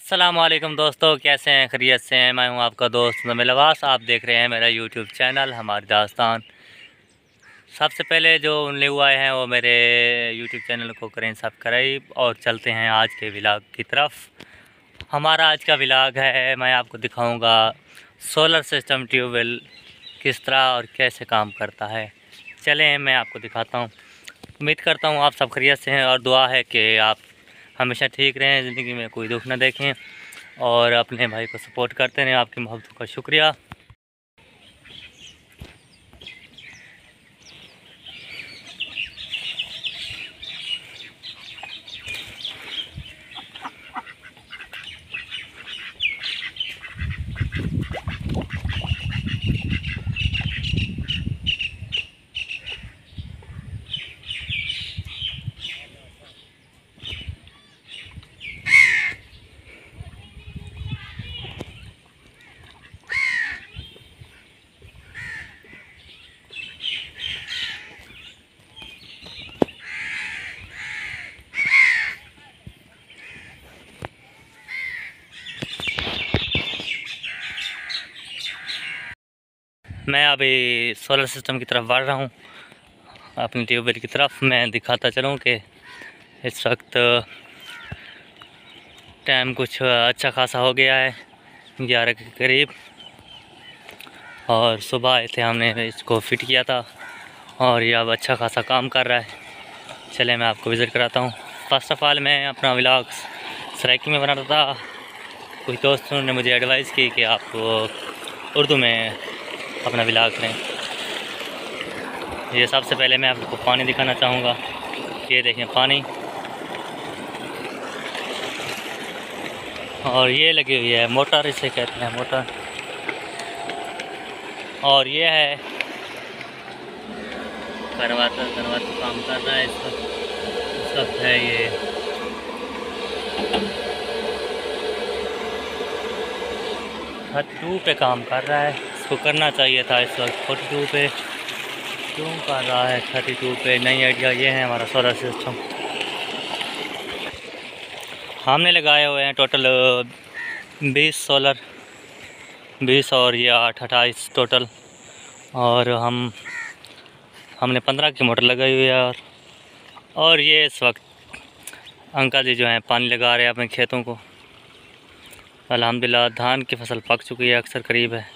असलम दोस्तों, कैसे हैं? खरीत से हैं। मैं हूँ आपका दोस्त नमे लवास। आप देख रहे हैं मेरा यूट्यूब चैनल हमारी दास्तान। सबसे पहले जो न्यू आए हैं, वो मेरे यूट्यूब चैनल को करें सब्सक्राइब और चलते हैं आज के विलाग की तरफ़। हमारा आज का विलाग है, मैं आपको दिखाऊँगा सोलर सिस्टम ट्यूबवेल किस तरह और कैसे काम करता है। चलें, मैं आपको दिखाता हूँ। उम्मीद करता हूँ आप सब खरीत से हैं और दुआ है कि आप हमेशा ठीक रहें, ज़िंदगी में कोई दुख ना देखें और अपने भाई को सपोर्ट करते रहें। आपकी मोहब्बतों का शुक्रिया। मैं अभी सोलर सिस्टम की तरफ़ बढ़ रहा हूँ। अपनी ट्यूबवेल की तरफ़ मैं दिखाता चलूँ कि इस वक्त टाइम कुछ अच्छा खासा हो गया है, ग्यारह के करीब। और सुबह आए थे हमने इसको फिट किया था और ये अब अच्छा खासा काम कर रहा है। चले, मैं आपको विज़िट कराता हूँ। फ़र्स्ट ऑफ़ ऑल मैं अपना व्लॉग सराइकी में बना रहा था। कुछ दोस्तों ने मुझे एडवाइस की कि आप उर्दू में अपना विलाग करें। ये सबसे पहले मैं आपको पानी दिखाना चाहूँगा। ये देखें पानी। और ये लगी हुई है मोटर, इसे कहते हैं मोटर। और ये है करवाता करवाता काम कर रहा है इस वक्त इस वक्त है ये। थर्टी टू पे काम कर रहा है। इसको करना चाहिए था इस वक्त। फोर्टी टू पे क्यों कर रहा है थर्टी टू पे? नई आइडिया ये है हमारा सोलर सिस्टम हमने लगाए हुए हैं टोटल बीस सोलर बीस और ये आठ, अट्ठाईस टोटल और हम, हमने पंद्रह की मोटर लगाई हुई है और और ये इस वक्त अंकल जी जो हैं पानी लगा रहे हैं अपने खेतों को। अल्हम्दुलिल्लाह, धान की फ़सल पक चुकी है, अक्सर करीब है।